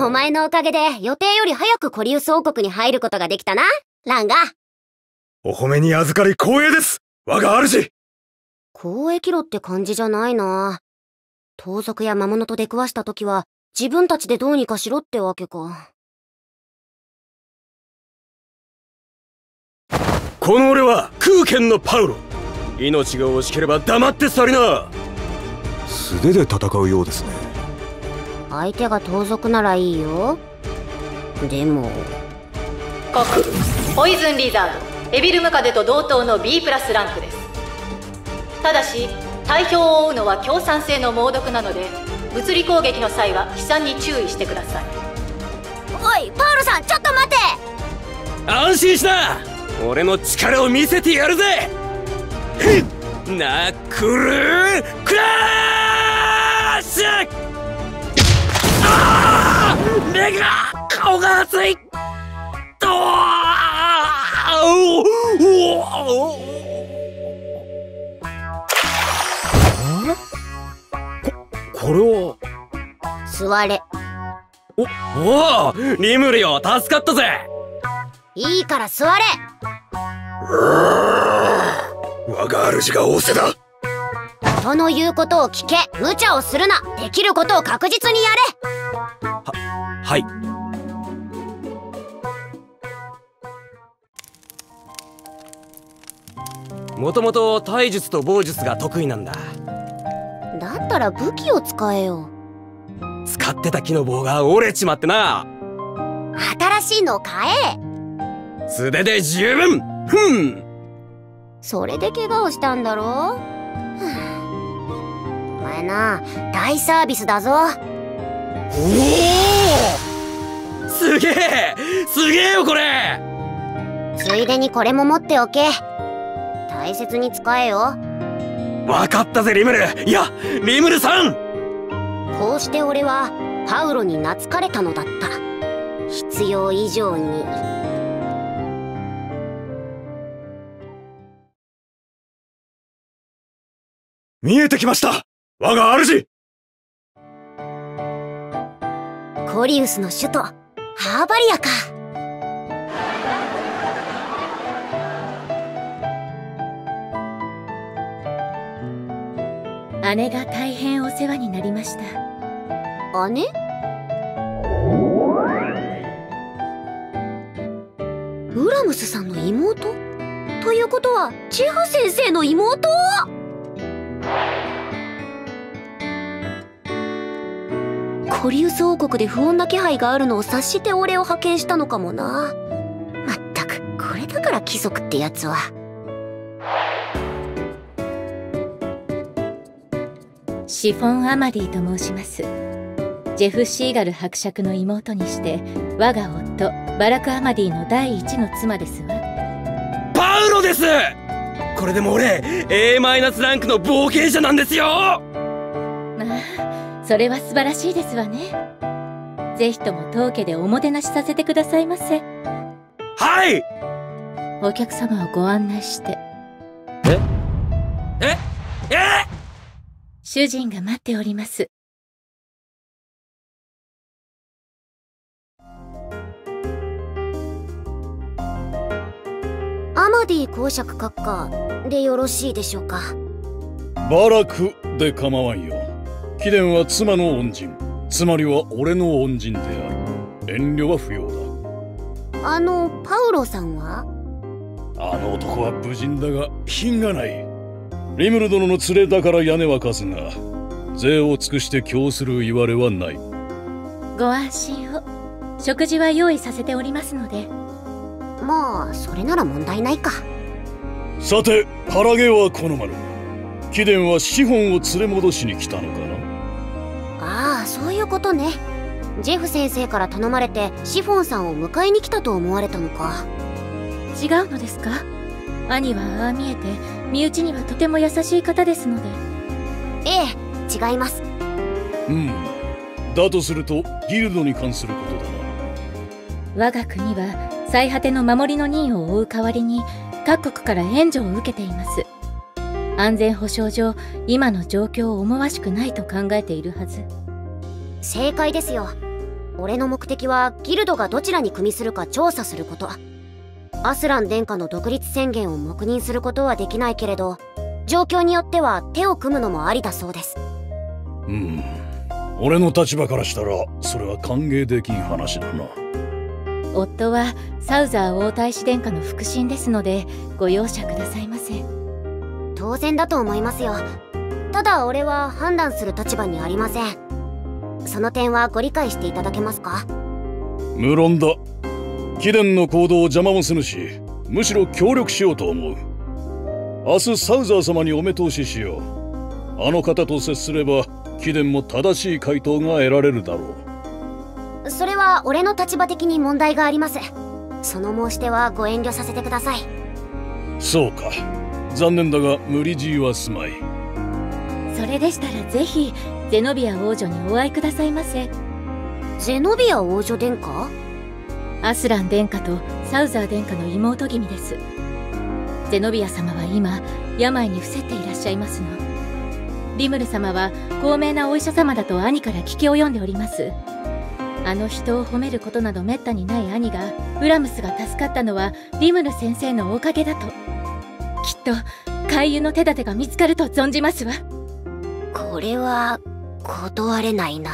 お前のおかげで予定より早くコリウス王国に入ることができたな、ランガ。お褒めに預かり光栄です我が主交易路って感じじゃないな。盗賊や魔物と出くわした時は自分たちでどうにかしろってわけか。この俺は空剣のパウロ命が惜しければ黙って去りな素手で戦うようですね相手が盗賊ならいいよ。でも。国ポイズンリザード。エビルムカデと同等の B プラスランクです。ただし体表を覆うのは強酸性の猛毒なので物理攻撃の際は飛散に注意してください。おいパウロさんちょっと待て。安心した。俺の力を見せてやるぜ。ナックルクラッシュあが顔が熱い。とおおここれは。座れ。おおおリムルよ助かったぜ。いいから座れ。我が主が仰せだ。人の言うことを聞け。無茶をするな。できることを確実にやれもともと体術と棒術が得意なんだ。だったら武器を使えよ。使ってた木の棒が折れちまってな。新しいのを買え。素手で十分。ふん。それで怪我をしたんだろお前な大サービスだぞ。おお。すげえ。すげえよこれ。ついでにこれも持っておけ大切に使えよ。分かったぜリムル。いやリムルさん！こうして俺はパウロに懐かれたのだった。必要以上に。見えてきました。我が主！コリウスの首都ハーバリアか姉が大変お世話になりました。姉？ウラムスさんの妹？ということはジェフ先生の妹？コリウス王国で不穏な気配があるのを察して俺を派遣したのかもな。まったくこれだから貴族ってやつは。シフォン・アマディと申します。ジェフ・シーガル伯爵の妹にして我が夫バラク・アマディの第一の妻ですわ。パウロです！これでも俺 A マイナスランクの冒険者なんですよ！まあそれは素晴らしいですわね。ぜひとも当家でおもてなしさせてくださいませ。はい！お客様をご案内して主人が待っております。アマディ公爵閣下でよろしいでしょうか？バラクで構わんよ。貴殿は妻の恩人。つまりは俺の恩人である。遠慮は不要だ。あのパウロさんは？あの男は無人だが品がないリムル殿の連れだから屋根は貸すが税を尽くして供する言われはない。ご安心を。食事は用意させておりますので。まあそれなら問題ないか。さて腹毛は好まぬ貴殿は資本を連れ戻しに来たのかな？ああそういうことね。ジェフ先生から頼まれてシフォンさんを迎えに来たと思われたのか。違うのですか？兄はああ見えて身内にはとても優しい方ですので。ええ違います。うん。だとするとギルドに関することだな。我が国は最果ての守りの任を負う代わりに各国から援助を受けています。安全保障上今の状況を思わしくないと考えているはず。正解ですよ。俺の目的はギルドがどちらに組みするか調査することアスラン殿下の独立宣言を黙認することはできないけれど状況によっては手を組むのもありだそうです。うん。俺の立場からしたらそれは歓迎できん話だな。夫はサウザー王太子殿下の腹心ですのでご容赦くださいませ。当然だと思いますよ。ただ俺は判断する立場にありません。その点はご理解していただけますか？無論だ貴殿の行動を邪魔もせぬしむしろ協力しようと思う。明日サウザー様にお目通ししよう。あの方と接すれば貴殿も正しい回答が得られるだろう。それは俺の立場的に問題があります。その申し出はご遠慮させてください。そうか。残念だが無理強いはすまい。それでしたらぜひゼノビア王女にお会いくださいませ。ゼノビア王女殿下？アスラン殿下とサウザー殿下の妹君です。ゼノビア様は今病に伏せていらっしゃいますの。リムル様は高名なお医者様だと兄から聞き及んでおります。あの人を褒めることなどめったにない兄がウラムスが助かったのはリムル先生のおかげだと。きっと回遊の手立てが見つかると存じますわ。これは断れないな。